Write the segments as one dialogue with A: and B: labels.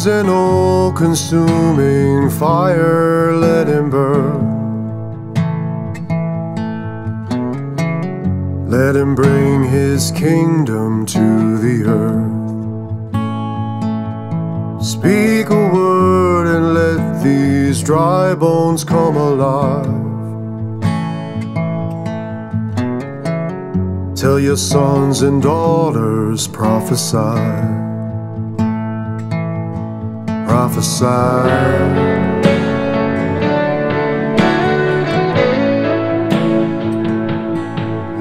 A: He's an all consuming fire, let him burn. Let him bring his kingdom to the earth. Speak a word and let these dry bones come alive. Tell your sons and daughters, prophesy. Prophesy.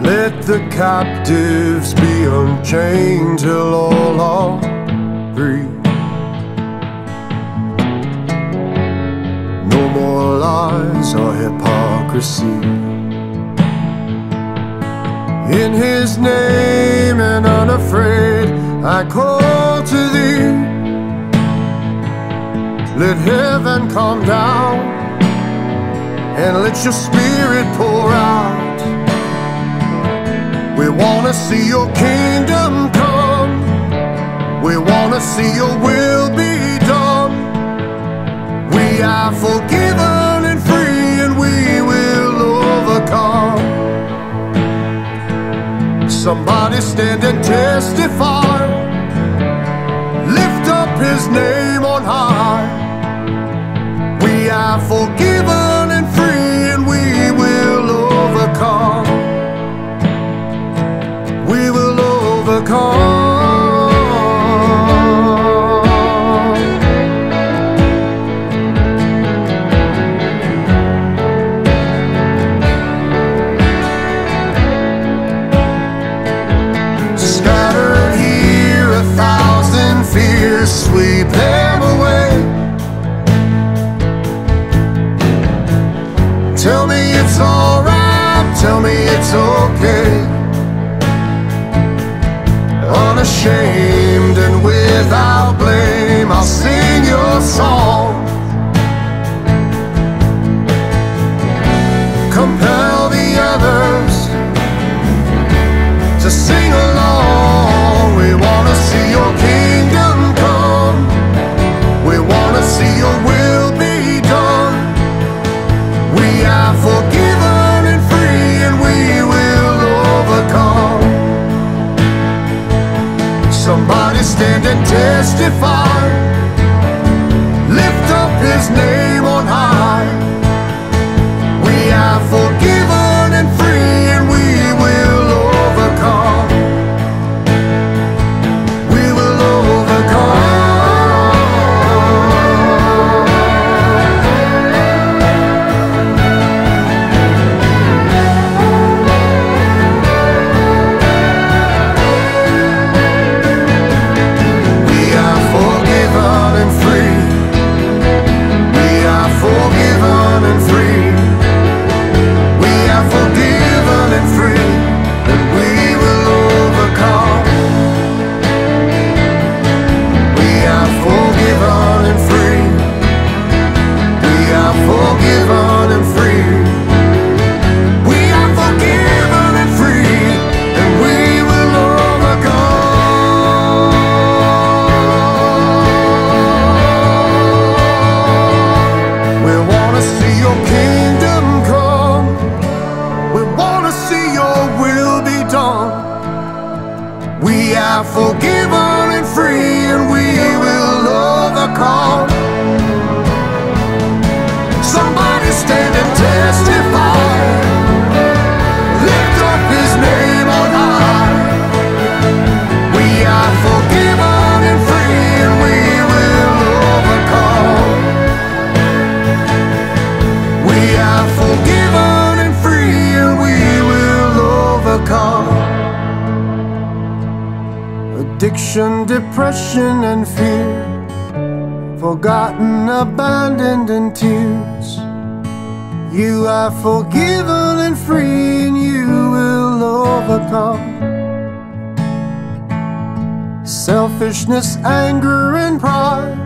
A: Let the captives be unchained till all are free. No more lies or hypocrisy. In his name and unafraid, I call to thee. Let heaven come down and let your spirit pour out. We wanna see your kingdom come. We wanna see your will be done. We are forgiven and free, and we will overcome. Somebody stand and testify. Lift up his name on high. We are forgiven it's alright, tell me it's okay. Unashamed and without blame, I'll sing his name on high. We Addiction, depression, and fear. Forgotten, abandoned, and tears. You are forgiven and free, and you will overcome. Selfishness, anger, and pride.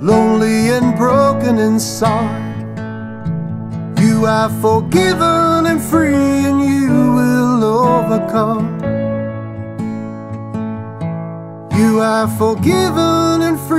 A: Lonely and broken inside. You are forgiven and free, and you will overcome. You are forgiven and free,